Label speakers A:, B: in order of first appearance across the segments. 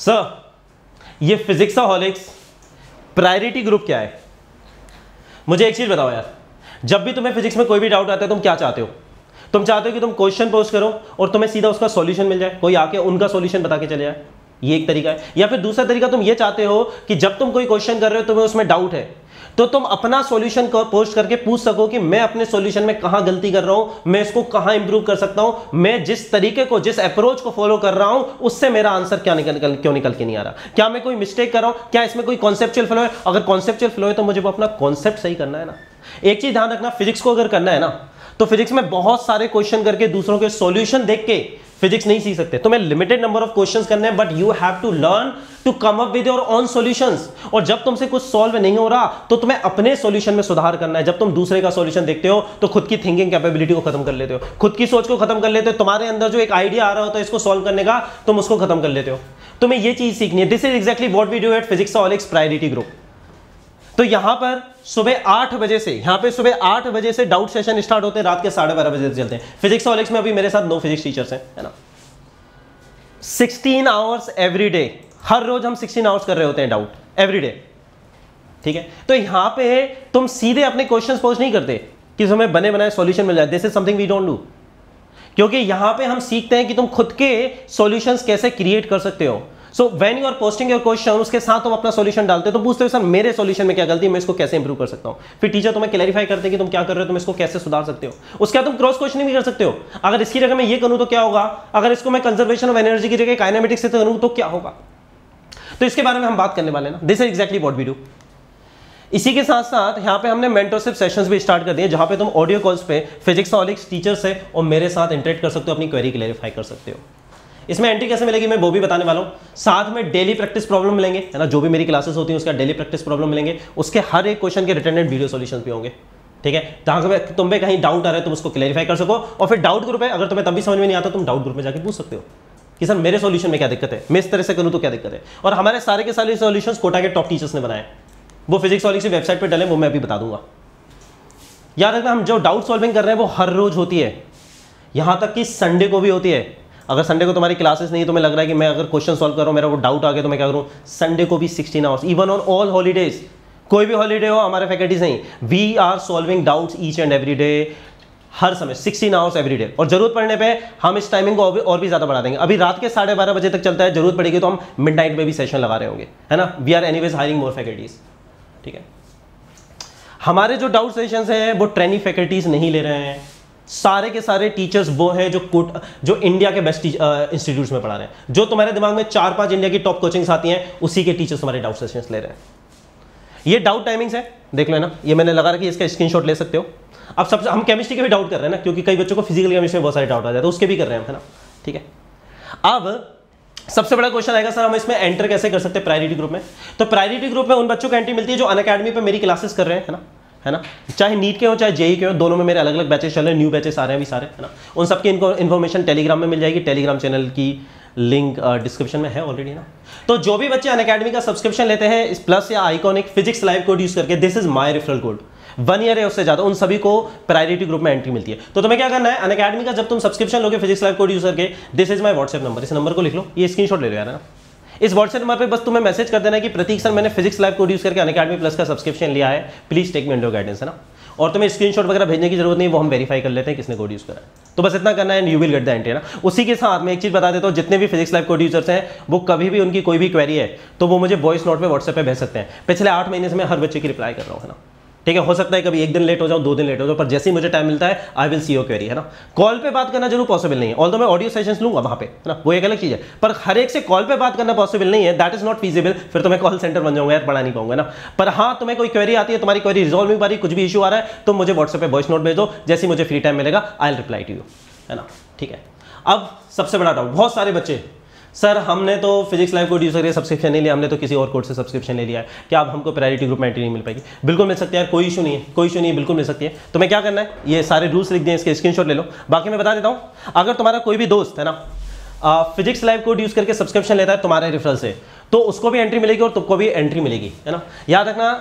A: Sir ये physics हॉलिक्स priority group क्या है? मुझे एक चीज़ बताओ यार। जब भी तुम्हें फिजिक्स में कोई भी डाउट आता है, तुम क्या चाहते हो? तुम चाहते हो कि तुम क्वेश्चन पोस्ट करो और तुम्हें सीधा उसका सॉल्यूशन मिल जाए। कोई आके उनका सॉल्यूशन बता के चले जाए। ये एक तरीका है। या फिर दूसरा तरीका, तुम ये चाहते हो कि जब तुम कोई क्वेश्चन कर रहे हो, तुम्हें उसमें डाउट है। तो तुम अपना सॉल्यूशन पोस्ट करके पूछ सको कि मैं अपने सॉल्यूशन में कहाँ गलती कर रहा हूँ मैं इसको कहाँ इंप्रूव कर सकता हूँ मैं जिस तरीके को जिस अप्रोच को फॉलो कर रहा हूँ उससे मेरा आंसर क्या निकल, क्यों निकल के नहीं आ रहा? क्या मैं कोई मिस्टेक कर रहा हूँ? क्या इसमें कोई कॉन्सेप्चुअल फ्लो है? अगर कॉन्सेप्चुअल फ्लो है तो मुझे वो अपना कॉन्सेप्ट सही करना है ना। एक चीज़ ध्यान रखना फिजिक्स को अगर करना है ना तो फिजिक्स में बहुत सारे क्वेश्चन करके दूसरों के सॉल्यूशन देख के फिजिक्स नहीं सीख सकते। तुम्हें लिमिटेड नंबर ऑफ़ क्वेश्चंस करने हैं but you have to learn to come up with your own solutions और जब तुमसे कुछ सॉल्व नहीं हो रहा तो तुम्हें अपने सॉल्यूशन में सुधार करना है। जब तुम दूसरे का सॉल्यूशन देखते हो तो खुद की थिंकिंग कैपेबिलिटी को खत्म कर लेते हो। खुद की सोच को खत्म कर लेते हो। तुम्हारे अंदर जो एक आइडिया आ रहा होता है इसको सॉल्व करने का, तुम उसको खत्म कर लेते हो। तुम्हें यह चीज़ सीखनी है। This is exactly what we do at Physicsaholics priority group तो यहाँ पर सुबह आठ बजे से, यहाँ पे सुबह आठ बजे से डाउट सेशन स्टार्ट होते हैं, रात के साढ़े बारह बजे चलते हैं। फिजिक्स ऑलिक्स में अभी मेरे साथ नो फिजिक्स टीचर्स हैं, है ना? 16 आवर्स एवरी डे हर रोज हम 16 आवर्स कर रहे होते हैं डाउट एवरी डे ठीक है? तो यहाँ पे तुम सीधे अपने क्वेश्चन पोस्ट नहीं करते कि हमें बने बनाए सॉल्यूशन मिल जाए। This is something we don't do क्योंकि यहाँ पे हम सीखते हैं कि तुम खुद के सॉल्यूशंस कैसे क्रिएट कर सकते हो। So when you are posting your question उसके साथ तुम अपना सॉल्यूशन डालते हो तो पूछते हो सर, मेरे सोल्यूशन में क्या गलती है? मैं इसको कैसे इंप्रूव कर सकता हूँ? फिर टीचर तुम्हें क्लैरिफाई करते हैं कि तुम क्या कर रहे हो, तुम इसको कैसे सुधार सकते हो? उसके बाद तुम क्रॉस क्वेश्चन भी कर सकते हो। अगर इसकी जगह मैं ये करूँ तो क्या होगा? अगर इसको मैं कंजर्वेशन ऑफ़ एनर्जी की जगह काइनेमेटिक्स से करूँ तो क्या होगा? तो इसके बारे में हम बात करने वाले ना। This is exactly what we do इसी के साथ साथ यहाँ पे हमने मेंटरशिप सेशंस भी स्टार्ट कर दिए, जहाँ पे तुम ऑडियो कॉल्स पे फिजिक्स ऑलिक्स टीचर्स है और मेरे साथ इंटरेक्ट कर सकते हो, अपनी क्वेरी क्लैरिफाई कर सकते हो। इसमें एंट्री कैसे मिलेगी मैं वो भी बताने वाला हूँ। साथ में डेली प्रैक्टिस प्रॉब्लम मिलेंगे, है ना? जो भी मेरी क्लासेस होती हैं, उसका डेली प्रैक्टिस प्रॉब्लम मिलेंगे। उसके हर एक क्वेश्चन के रिटर्न वीडियो सोल्यूशन भी होंगे, ठीक है? जहाँ पे तुम पे कहीं डाउट आ रहा है, तुम उसको क्लैरिफाई कर सको। और फिर डाउट ग्रुप है, अगर तुम्हें तभी समझ में नहीं आता, तुम डाउट ग्रुप में जाकर पूछ सकते हो कि सर, मेरे सॉल्यूशन में क्या दिक्कत है? मैं इस तरह से करूँ तो क्या दिक्कत है? और हमारे सारे के सारे सॉल्यूशन कोटा के टॉप टीचर्स ने बनाए। वो फिजिक्स वाली वेबसाइट पर डले, वो मैं अभी बता दूँगा। याद रखना, हम जो डाउट सॉल्विंग कर रहे हैं, वो हर रोज होती है। यहाँ तक कि संडे को भी होती है। अगर संडे को तुम्हारी क्लासेस नहीं तो मैं लग रहा है कि मैं अगर क्वेश्चन सॉल्व करूँ मेरा वो डाउट आ गया तो मैं क्या करूँ? संडे को भी sixteen hours even on all holidays कोई भी हॉलीडे हो, हमारे फैकल्टीज नहीं। We are solving doubts each and every day हर समय 16 आवर्स एवरी डे और ज़रूरत पड़ने पे हम इस टाइमिंग को और भी ज़्यादा बढ़ा देंगे। अभी रात के साढ़े बारह बजे तक चलता है, ज़रूरत पड़ेगी तो हम मिड नाइट में भी सेशन लगा रहे होंगे, है ना? We are anyways hiring more faculties ठीक है? हमारे जो डाउट सेशन हैं, वो ट्रेनिंग फैकल्टीज नहीं ले रहे हैं। सारे के सारे टीचर्स वो हैं जो कोट, जो इंडिया के बेस्ट इंस्टीट्यूट्स में पढ़ा रहे हैं। जो तुम्हारे दिमाग में चार पाँच इंडिया की टॉप कोचिंग्स आती हैं, उसी के टीचर्स तुम्हारे डाउट सेशंस ले रहे हैं। ये डाउट टाइमिंग्स है। देख लो ना ये मैंने लगा रखी इसका स्क्रीनशॉट ले सकते हो। अब सबसे हम केमिस्ट्री के भी डाउट कर रहे हैं ना, क्योंकि कई बच्चों को फ़िज़िकल केमिस्ट्री में बहुत सारे डाउट आ जाते हैं उसके भी कर रहे हैं, है ना? ठीक है? अब, सबसे बड़ा क्वेश्चन आएगा, सर, हम इसमें एंटर कैसे कर सकते हैं प्रायोरिटी ग्रुप में? तो प्रायोरिटी ग्रुप में उन बच्चों को एंट्री मिलती है, जो अन अकेडमी पर मेरी क्लासेस कर रहे है ना? है ना? चाहे नीट के हो, चाहे जेई के हो, दोनों में मेरे अलग अलग बैचेस चल रहे हैं न्यू बैचेस आ रहे हैं भी सारे, है ना? उन सबकी इनको इन्फॉर्मेशन टेलीग्राम में मिल जाएगी। टेलीग्राम चैनल की लिंक डिस्क्रिप्शन में है ऑलरेडी ना? तो जो भी बच्चे अन का सब्सक्रिप्शन लेते हैं, इस प्लस या iconic physics live code use करके this is my referral code one year है उससे ज़्यादा, उन सभी को प्रायोरिटी ग्रुप में एंट्री मिलती है। तो तुम्हें क्या करना है? अन का जब तुम सब्सक्रिप्शन लोगे फिजिक्स लाइव कोड यूज़ करके this is my WhatsApp number इस नंबर को लिख लो। ये स्क्रीन ले लो यार ना? इस व्हाट्सएप नंबर पे बस तुम्हें मैसेज कर देना कि प्रतीक सर, मैंने फिजिक्स लाइव को यूज़ करके अकेडमी प्लस का सब्सक्रिप्शन लिया है। Please take me under guidance है ना? और तुम्हें स्क्रीनशॉट वगैरह भेजने की ज़रूरत नहीं, वो हम वेरीफाई कर लेते हैं किसने कोड यूज़ करा है। तो बस इतना करना है you will get the entry ना? उसी के साथ में एक चीज़ बता देता हूँ, जितने भी फिजिक्स लाइव कोड यूज़र्स हैं, वो कभी भी उनकी कोई भी क्वेरी है तो वो मुझे वॉइस नोट पे व्हाट्सएप पे भेज सकते हैं। पिछले आठ महीने से मैं हर बच्चे की रिप्लाई कर रहा है ना? ठीक है, हो सकता है कभी एक दिन लेट हो जाओ दो दिन लेट हो जाओ पर जैसे ही मुझे टाइम मिलता है I will see your query है ना? कॉल पे बात करना ज़रूर पॉसिबल नहीं है। ऑल मैं ऑडियो सेशन लूँगा वहाँ पे, है ना? वो एक अलग चीज़ है। पर हर एक से कॉल पे बात करना पॉसिबल नहीं है। दैट इज़ नॉट फीजिबल फिर तो मैं कॉल सेंटर बन जाऊँगा यार, पढ़ा नहीं पाऊँगा ना? पर हाँ तुम्हें कोई क्वेरी आती है, तुम्हारी क्वेरी रिजॉल्व नहीं पा रही, कुछ भी इशू आ रहा है तो मुझे व्हाट्सएप पे वॉइस नोट भेज। दो जैसे मुझे फ्री टाइम मिलेगा आई रिप्लाई टू यू है ना? ठीक है? अब सबसे बड़ा डाउट बहुत सारे बच्चे सर, हमने तो फिजिक्स लाइव कोड यूज़ करके सब्सक्रिप्शन नहीं लिया, हमने तो किसी और कोड से सब्सक्रिप्शन ले लिया है। क्या अब हमको प्रायोरिटी ग्रुप में एंट्री नहीं मिल पाएगी? बिल्कुल मिल सकती है यार, कोई इशू नहीं है, कोई इशू नहीं है, बिल्कुल मिल सकती है। तो मैं क्या करना है, ये सारे रूल्स लिख दें इसके स्क्रीन ले लो। बाकी मैं बता देता हूँ, अगर तुम्हारा कोई भी दोस्त है ना फिजिक्स लाइव कोड यूज़ करके सब्सक्रिप्शन लेता है तुम्हारे रेफरल से तो उसको भी एंट्री मिलेगी और तुमको भी एंट्री मिलेगी, है ना? याद रखना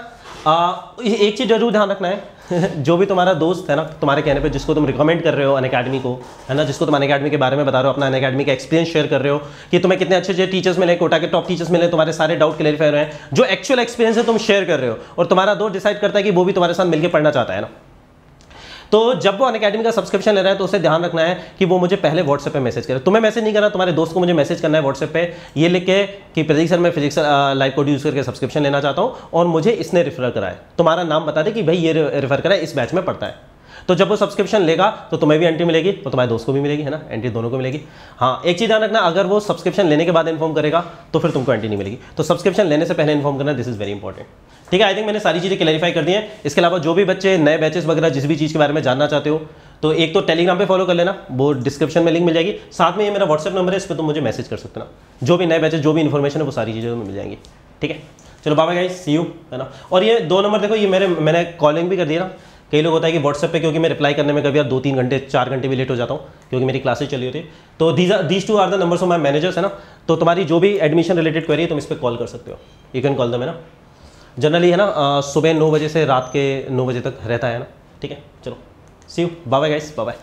A: आ, एक चीज़ ज़रूर ध्यान रखना है। जो भी तुम्हारा दोस्त है ना तुम्हारे कहने पे जिसको तुम रिकमेंड कर रहे हो अन अकेडमी को है ना जिसको तुम अन अकेडमी के बारे में बता रहे हो अपना अन अकेडमी का एक्सपीरियंस शेयर कर रहे हो कि तुम्हें कितने अच्छे अच्छे टीचर्स मिले कोटा के टॉप टीचर्स मिले तुम्हारे सारे डाउट क्लियरिफाई रहे हैं जो एक्चुअल एक्सपीरियंस है तुम शेयर कर रहे हो और तुम्हारा दोस्त डिसाइड करता है कि वो भी तुम्हारे साथ मिलकर पढ़ना चाहता है ना। तो जब वो अन अकेडमी का सब्सक्रिप्शन ले रहा है तो उसे ध्यान रखना है कि वो मुझे पहले व्हाट्सएप पे मैसेज करे। तुम्हें मैसेज नहीं करना, तुम्हारे दोस्त को मुझे मैसेज करना है व्हाट्सएप पे, ये लिख के कि प्रदीप सर मैं फिजिक्स लाइव कोड यूज़ करके सब्सक्रिप्शन लेना चाहता हूँ, और मुझे इसने रेफर करा है। तुम्हारा नाम बता दे कि भाई ये रेफर करा है, इस बैच में पढ़ता है। तो जब वो सब्सक्रिप्शन लेगा तो तुम्हें भी एंट्री मिलेगी और तुम्हारे दोस्त को भी मिलेगी, है ना? एंट्री दोनों को मिलेगी। हाँ एक चीज़ ध्यान रखना, अगर वो सब्सक्रिप्शन लेने के बाद इन्फॉर्म करेगा तो फिर तुमको एंट्री नहीं मिलेगी। तो सब्सक्रिप्शन लेने से पहले इन्फॉर्म करना दिस इज़ वेरी इंपॉर्टेंट ठीक है आई थिंक मैंने सारी चीज़ें क्लैरिफाई कर दी हैं। इसके अलावा जो भी बच्चे, नए बैचेस वगैरह, जिस भी चीज़ के बारे में जानना चाहते हो तो एक तो टेलीग्राम पे फॉलो कर लेना, वो डिस्क्रिप्शन में लिंक मिल जाएगी। साथ में ये मेरा व्हाट्सएप नंबर है, इस पर तुम मुझे मैसेज कर सकते ना। जो भी नए बैचेस जो भी इन्फॉर्मेशन है, वो सारी चीज़ें मिल जाएँगी। ठीक है? चलो बाबा गाइस सी यू है ना? और ये दो नंबर देखो, ये मेरे, मैंने कॉलिंग भी कर दिया ना। कई लोग होता है कि व्हाट्सएप पे, क्योंकि मैं रिप्लाई करने में कभी यार दो तीन घंटे, चार घंटे भी लेट हो जाता हूँ, क्योंकि मेरी क्लासेज चली होती है। तो these are these two are the numbers of my managers है ना? तो तुम्हारी जो भी एडमिशन रिलेटेड क्वेरी है, तुम इस पर कॉल कर सकते हो। यू कैन कॉल दम है ना? जनरली है ना सुबह नौ बजे से रात के नौ बजे तक रहता है ना। ठीक है, चलो। See you bye guys bye